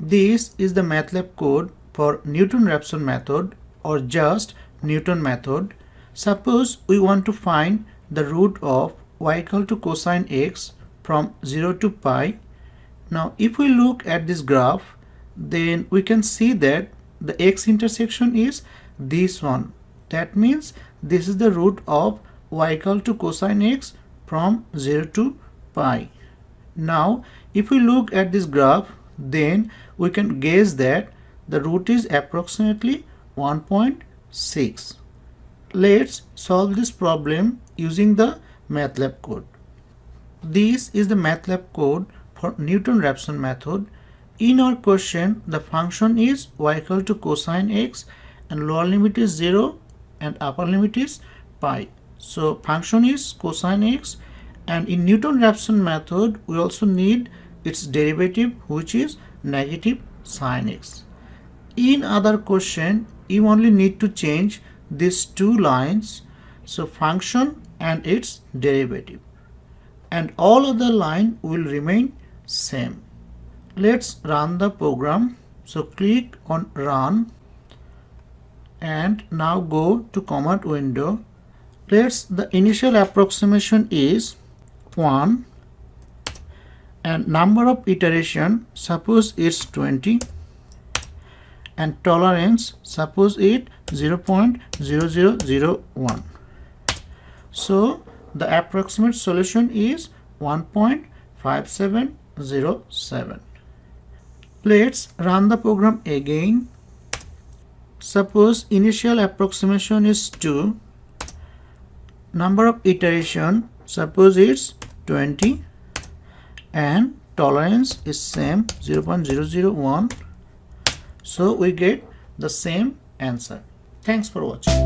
This is the MATLAB code for Newton-Raphson method or just Newton method. Suppose we want to find the root of y equal to cosine x from 0 to pi. Now if we look at this graph then we can see that the x intersection is this one. That means this is the root of y equal to cosine x from 0 to pi. Now if we look at this graph then we can guess that the root is approximately 1.6. Let's solve this problem using the MATLAB code. This is the MATLAB code for Newton-Raphson method. In our question, the function is y equal to cosine x and lower limit is 0 and upper limit is pi. So function is cosine x and in Newton-Raphson method we also need its derivative which is negative sine x. In other question you only need to change these two lines so function and its derivative and all other line will remain same. Let's run the program. So click on run and now go to command window. Let's the initial approximation is 1 and number of iteration suppose it's 20 and tolerance suppose it 0.0001 so the approximate solution is 1.5707 let's run the program again. Suppose initial approximation is 2 number of iteration suppose it's 20 and tolerance is same 0.001 so we get the same answer. Thanks for watching